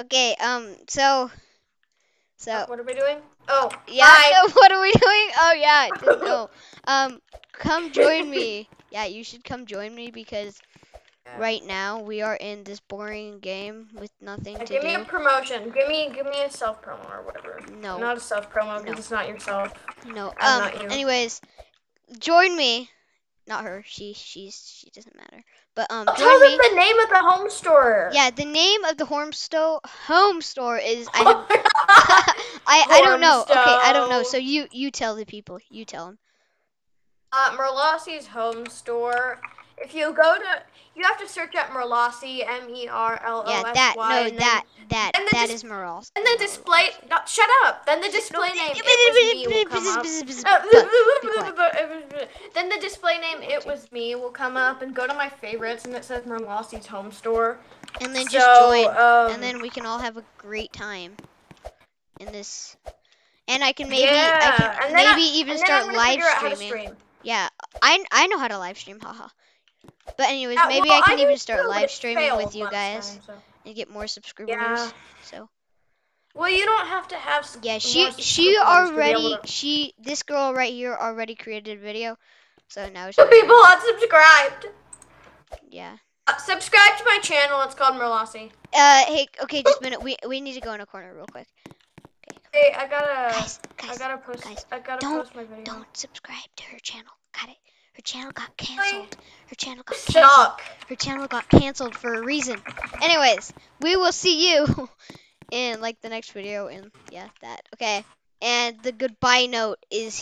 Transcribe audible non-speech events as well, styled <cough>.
Okay, um, so, so, What are we doing? Oh, yeah, so <laughs> what are we doing? Oh, yeah, didn't. <laughs> Um, come join me. Yeah, you should come join me because Yeah. right now we are in this boring game with nothing Uh, to give me a do. promotion. Give me, give me a self promo or whatever. No, Not a self promo because No. it's not yourself. no. I'm Um, not you. anyways, join me. Not her. She, she's, she doesn't matter. But um, Tell join me. the name of the home store. Yeah, the name of the home store, home store is I <laughs> have <laughs> I, I don't know. Okay, I don't know. So you you tell the people. You tell them. Uh, Merlossi's home store. If you go to, you have to search up Merlossi, M E R L O S Y. Yeah, that no, and then- that that and that is Morals. And the display. No, shut up. Then the display name. It was me will come up. <laughs> Then the display name it was me will come up and go to my favorites and it says Merlossi's home store. And then just So, join, um, and then we can all have a great time in this. And I can maybe yeah, I can then I- maybe even start live figure out how to streaming. stream. Yeah, I I know how to live stream. Haha. But anyways, Uh, maybe well, I can even start live streaming with you guys time, so. and get more subscribers. Yeah. So. Well, you don't have to have. Yeah, she she already to- she this girl right here already created a video, so now she's people unsubscribed. yeah. Uh, subscribe to my channel. It's called Merlossi. Uh, hey, okay, just a minute. We we need to go in a corner real quick. Hey, I gotta. Guys, I guys, gotta post. guys, I gotta don't- post my video. don't subscribe to her channel. Got it? Her channel got canceled. Her channel got canceled. Her channel got canceled for a reason. Anyways, we will see you <laughs> in like the next video and yeah, that. Okay. And the goodbye note is